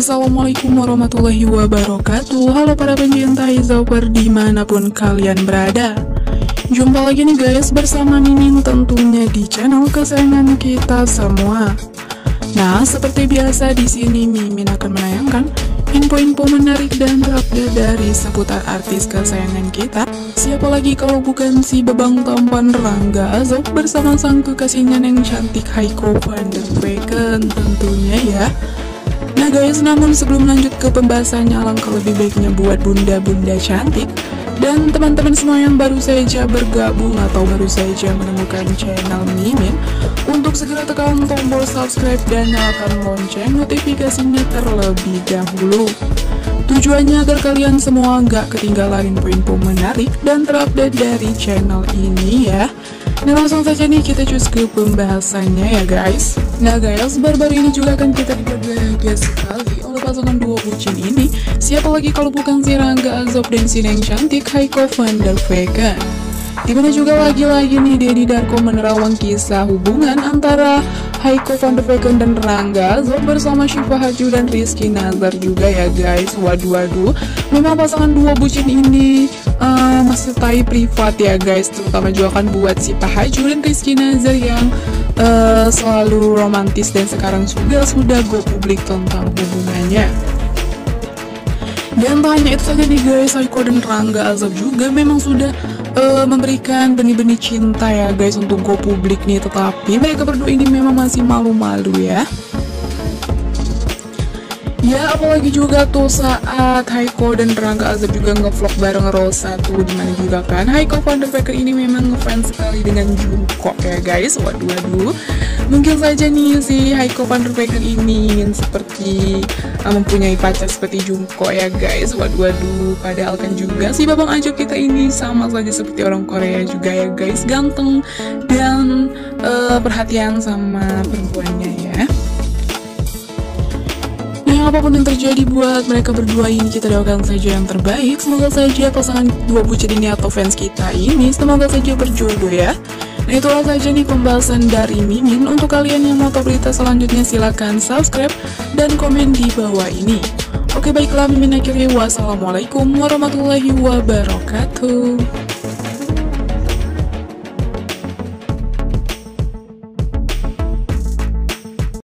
Assalamualaikum warahmatullahi wabarakatuh. Halo para pencinta Hizauper di mana pun kalian berada. Jumpa lagi nih guys bersama Mimin tentunya di channel kesayangan kita semua. Nah seperti biasa di sini Mimin akan menayangkan info-info menarik dan terupdate dari seputar artis kesayangan kita. Siapa lagi kalau bukan si bebang tampan Rangga Azok bersama sang kekasihnya yang cantik Haiko van der Vecken tentunya ya Nah guys, namun sebelum lanjut ke pembahasannya, alangkah lebih baiknya buat bunda-bunda cantik dan teman-teman semua yang baru saja bergabung atau baru saja menemukan channel Mimin untuk segera tekan tombol subscribe dan nyalakan lonceng notifikasinya terlebih dahulu. Tujuannya agar kalian semua nggak ketinggalan info-info menarik dan terupdate dari channel ini ya. Nah langsung saja nih kita cus ke pembahasannya ya guys. Nah guys, baru-baru ini juga akan kita diperbahagia sekali. Oleh pasangan dua bucin ini Siapa lagi kalau bukan si Rangga Azob dan si Neng cantik Heiko van der Vecken Di mana juga lagi-lagi nih Dedi Darko menerawang kisah hubungan antara Heiko van der Vecken dan Rangga Azob bersama Syifa Haju dan Rizky Nazar juga ya guys. Waduh-waduh Memang pasangan dua bucin ini uh, masih tai privat ya guys. Terutama juga kan buat si Pak Haju dan Rizky Nazar yang uh, selalu romantis dan sekarang sudah sudah go publik tentang hubungannya. Dan tak hanya itu saja nih guys, Aiko dan Rangga Azab juga memang sudah uh, memberikan benih-benih cinta ya guys untuk go publik nih. Tetapi mereka berdua ini memang masih malu-malu ya Ya apalagi juga tuh saat Haiko dan Rangga Azab juga ngevlog bareng Rosa tuh Di mana juga kan? Haiko Van ini memang ngefans sekali dengan Jungkook ya guys. Waduh waduh. Mungkin saja nih si Haiko Van ini ingin seperti uh, mempunyai pacar seperti Jungkook ya guys. Waduh waduh. Padahal kan juga si Babang Ajo kita ini sama saja seperti orang Korea juga ya guys. Ganteng dan uh, perhatian sama perempuannya ya yang apa pun yang terjadi buat mereka berdua ini kita doakan saja yang terbaik. Semoga saja pasangan dua bucin ini atau fans kita ini semoga saja berjodoh ya. Nah itulah saja nih pembahasan dari Mimin. Untuk kalian yang mau tahu berita selanjutnya silahkan subscribe dan komen di bawah ini. Oke baiklah Mimin akhirnya. Wassalamualaikum warahmatullahi wabarakatuh